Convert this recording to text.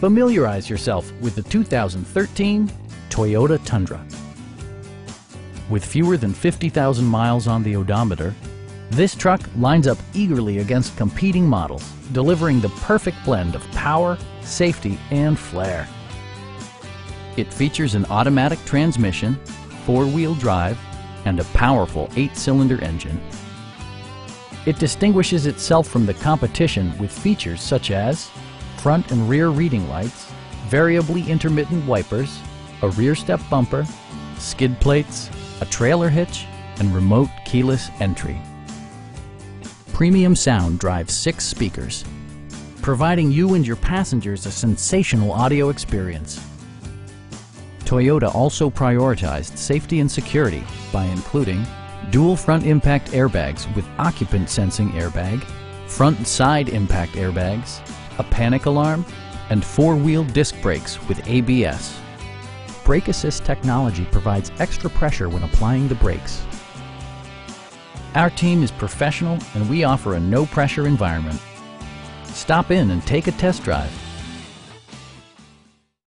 Familiarize yourself with the 2013 Toyota Tundra. With fewer than 50,000 miles on the odometer, this truck lines up eagerly against competing models, delivering the perfect blend of power, safety, and flair. It features an automatic transmission, four-wheel drive, and a powerful eight-cylinder engine. It distinguishes itself from the competition with features such as front and rear reading lights, variably intermittent wipers, a rear step bumper, skid plates, a trailer hitch, and remote keyless entry. Premium sound drives six speakers, providing you and your passengers a sensational audio experience. Toyota also prioritized safety and security by including dual front impact airbags with occupant sensing airbag, front and side impact airbags, a panic alarm, and four-wheel disc brakes with ABS. Brake Assist technology provides extra pressure when applying the brakes. Our team is professional and we offer a no-pressure environment. Stop in and take a test drive.